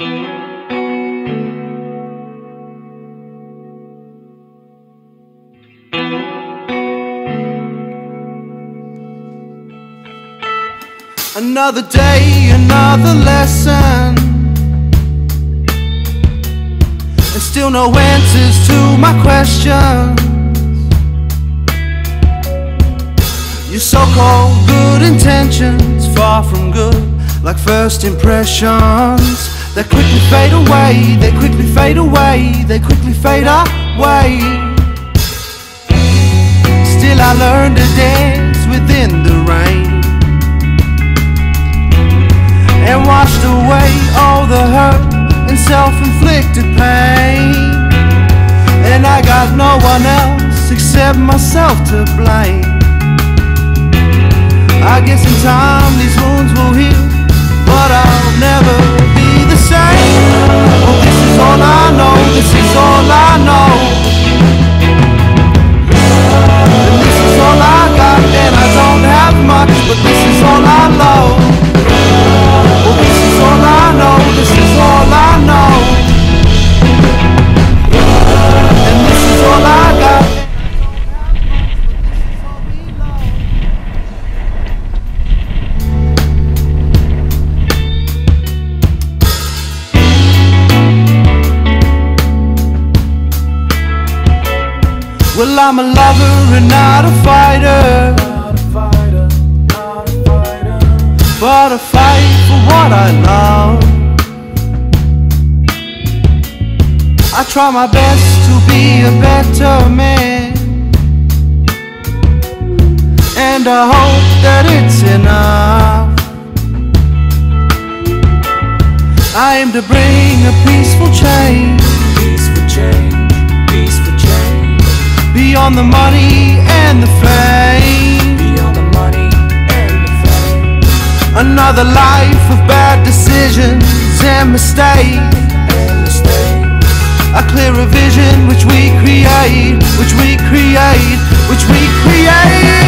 Another day, another lesson. And still no answers to my questions. Your so-called good intentions Far from good, like first impressions They quickly fade away, they quickly fade away They quickly fade away Still I learn to dance within the rain and washed away all the hurt and self-inflicted pain. And I got no one else except myself to blame. I guess in time these wounds will heal, Well, I'm a lover and not a fighter. But I fight for what I love. I try my best to be a better man. And I hope that it's enough. I aim to bring a peaceful change. Peaceful change, peaceful change. Beyond the money and the fame. Beyond the money and the fame Another life of bad decisions and mistakes. and. A clearer vision which we create, which we create, which we create.